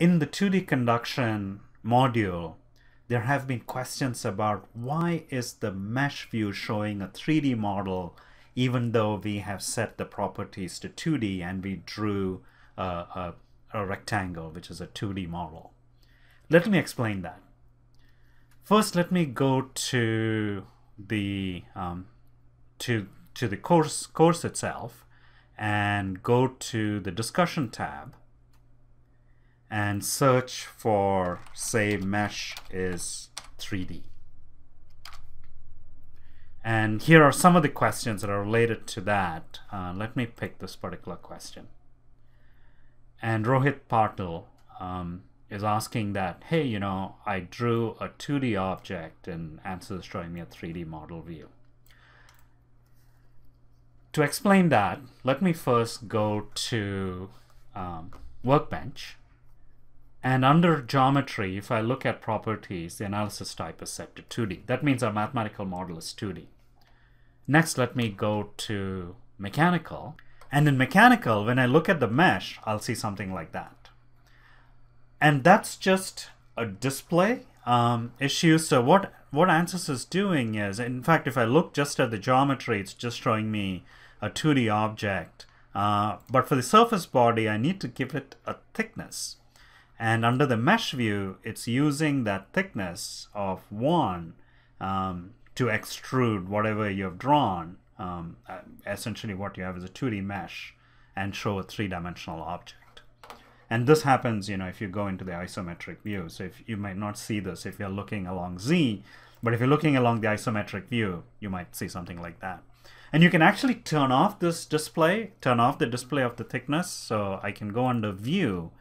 in the 2D conduction module, there have been questions about why is the mesh view showing a 3D model even though we have set the properties to 2D and we drew a, a, a rectangle, which is a 2D model. Let me explain that. First, let me go to the um, to to the course course itself and go to the discussion tab and search for say mesh is 3D. And here are some of the questions that are related to that. Uh, let me pick this particular question. And Rohit Patil um, is asking that, hey, you know, I drew a 2D object and ANSYS is showing me a 3D model view. To explain that, let me first go to um, Workbench. And under geometry, if I look at properties, the analysis type is set to 2D. That means our mathematical model is 2D. Next, let me go to mechanical. And in mechanical, when I look at the mesh, I'll see something like that. And that's just a display um, issue. So what, what ANSYS is doing is, in fact, if I look just at the geometry, it's just showing me a 2D object. Uh, but for the surface body, I need to give it a thickness. And under the mesh view, it's using that thickness of 1 um, to extrude whatever you have drawn. Um, uh, essentially, what you have is a 2D mesh and show a three-dimensional object. And this happens, you know, if you go into the isometric view. So if you might not see this if you're looking along Z, but if you're looking along the isometric view, you might see something like that. And you can actually turn off this display, turn off the display of the thickness. So I can go under View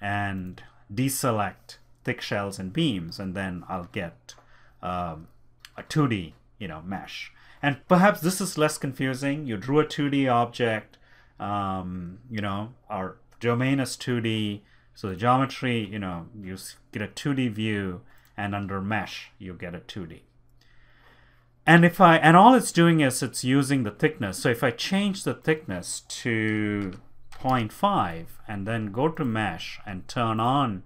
and deselect thick shells and beams, and then I'll get um, a 2D, you know, mesh. And perhaps this is less confusing. You drew a 2D object, um, you know, our domain is 2D, so the geometry, you know, you get a 2D view, and under mesh, you get a 2D. And if I, and all it's doing is it's using the thickness. So if I change the thickness to 0.5 and then go to mesh and turn on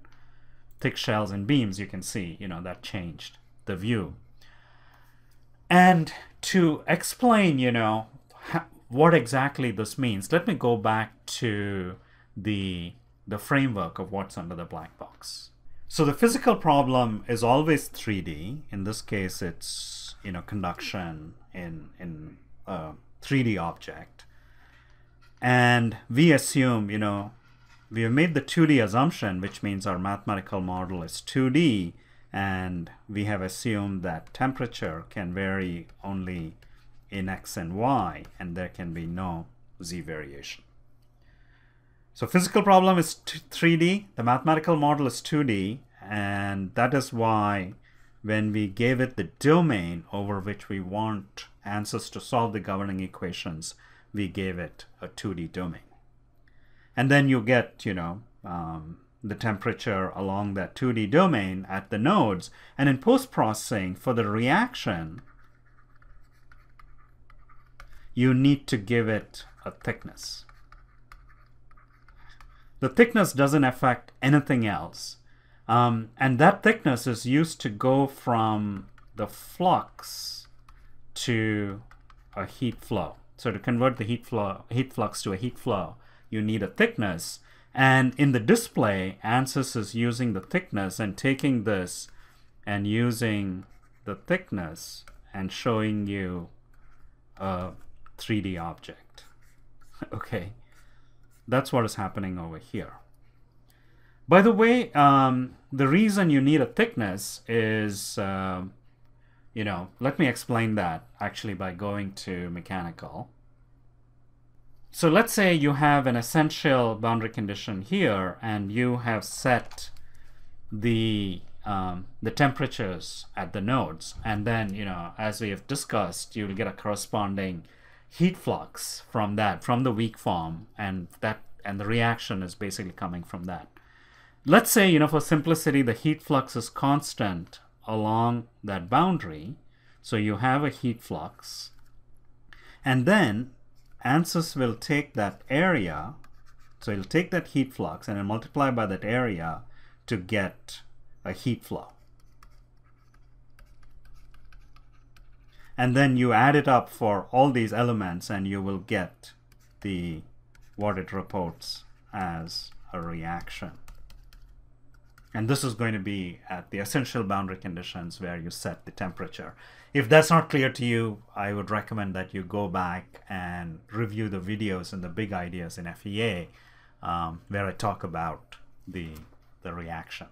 thick shells and beams, you can see, you know, that changed the view. And to explain, you know, what exactly this means, let me go back to the, the framework of what's under the black box. So the physical problem is always 3D. In this case, it's, you know, conduction in, in a 3D object. And we assume, you know, we have made the 2D assumption, which means our mathematical model is 2D, and we have assumed that temperature can vary only in x and y, and there can be no z variation. So physical problem is 3D, the mathematical model is 2D, and that is why when we gave it the domain over which we want answers to solve the governing equations, we gave it a 2D domain. And then you get, you know, um, the temperature along that 2D domain at the nodes. And in post-processing, for the reaction, you need to give it a thickness. The thickness doesn't affect anything else. Um, and that thickness is used to go from the flux to a heat flow. So to convert the heat flow, heat flux to a heat flow, you need a thickness. And in the display, ANSYS is using the thickness and taking this and using the thickness and showing you a 3D object. okay, that's what is happening over here. By the way, um, the reason you need a thickness is uh, you know, let me explain that actually by going to mechanical. So let's say you have an essential boundary condition here and you have set the um, the temperatures at the nodes. And then you know as we have discussed you will get a corresponding heat flux from that from the weak form. And that and the reaction is basically coming from that. Let's say you know for simplicity the heat flux is constant along that boundary. So you have a heat flux. And then ANSYS will take that area So it'll take that heat flux and multiply by that area to get a heat flow. And then you add it up for all these elements and you will get the what it reports as a reaction. And this is going to be at the essential boundary conditions where you set the temperature. If that's not clear to you, I would recommend that you go back and review the videos and the big ideas in FEA um, where I talk about the, the reaction.